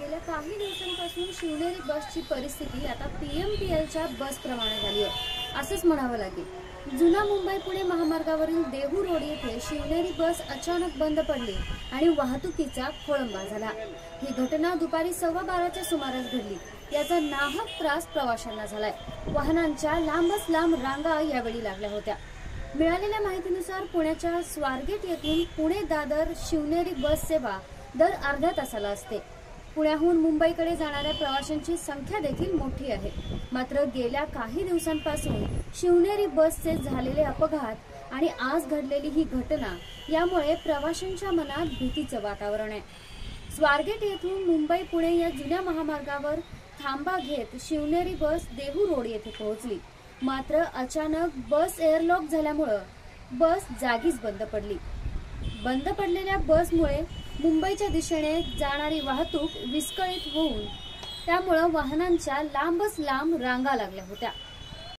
गेल्या कमी दिवसांपासून शिवनेरी बसची परिस्थिती आता पीएमपीएलच्या बस प्रमाणे झाली आहे. असंच म्हणावं लागेल. जुना मुंबई पुणे महामार्गावरील देहू रोड येथे शिवनेरी बस अचानक बंद पडली आणि वाहतुकीचा खोळंबा झाला. ही घटना दुपारी सव्वा बाराच्या सुमारास घडली. याचा नाहक त्रास प्रवाशांना झालाय. वाहनांच्या लांबच लांब रांगा यावेळी लागल्या होत्या. मिळालेल्या माहितीनुसार पुण्याच्या स्वारगेट येथून पुणे दादर शिवनेरी बस सेवा दर अर्ध्या तासाला असते. पुण्याहून मुंबईकडे जाणाऱ्या प्रवाशांची संख्या देखील मोठी आहे. मात्र गेल्या काही दिवसांपासून शिवनेरी बसचे झालेले अपघात आणि आज घडलेली ही घटना यामुळे प्रवाशांच्या मनात भीतीचं वातावरण आहे. स्वारगेट येथून मुंबई पुणे या जुन्या महामार्गावर थांबा घेत शिवनेरी बस देहू रोड येथे पोहोचली. मात्र अचानक बस एअरलॉक झाल्यामुळं बस जागीच बंद पडली. बंद पडलेल्या बसमुळे मुंबईच्या दिशेने जाणारी वाहतूक विस्कळीत होऊन त्यामुळं वाहनांच्या लांबच लांब रांगा लागल्या होत्या.